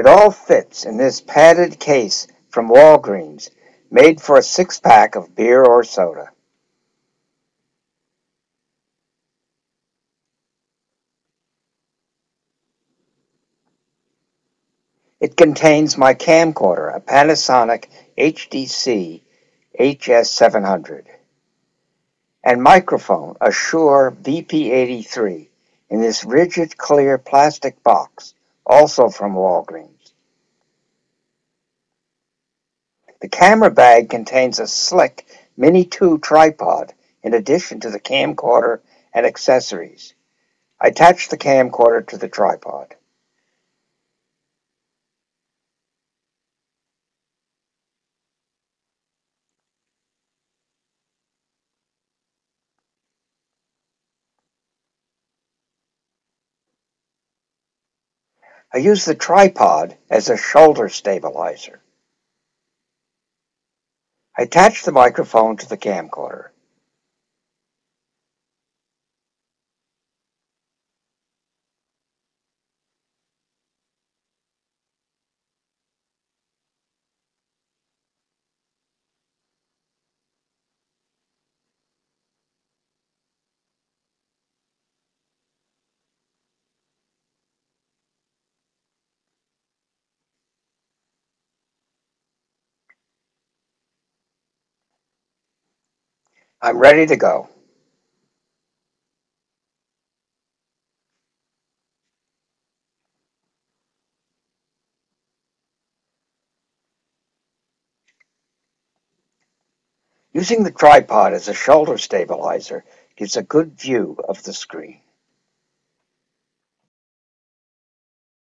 It all fits in this padded case from Walgreens, made for a six-pack of beer or soda. It contains my camcorder, a Panasonic HDC HS700, and microphone, a Shure VP83, in this rigid clear plastic box, also from Walgreens. The camera bag contains a Slik Mini 2 tripod in addition to the camcorder and accessories. I attach the camcorder to the tripod. I use the tripod as a shoulder stabilizer. I attach the microphone to the camcorder. I'm ready to go. Using the tripod as a shoulder stabilizer gives a good view of the screen.